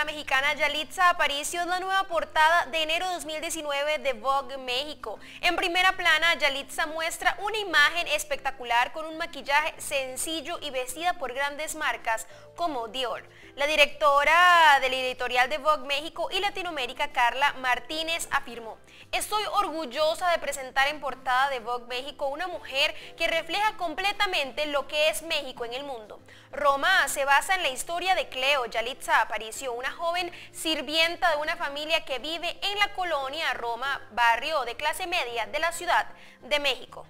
La mexicana Yalitza Aparicio es la nueva portada de enero de 2019 de Vogue México. En primera plana, Yalitza muestra una imagen espectacular con un maquillaje sencillo y vestida por grandes marcas como Dior. La directora del editorial de Vogue México y Latinoamérica, Carla Martínez, afirmó, Estoy orgullosa de presentar en portada de Vogue México una mujer que refleja completamente lo que es México en el mundo. Roma se basa en la historia de Cleo Yalitza Aparicio, joven sirvienta de una familia que vive en la colonia Roma, barrio de clase media de la Ciudad de México.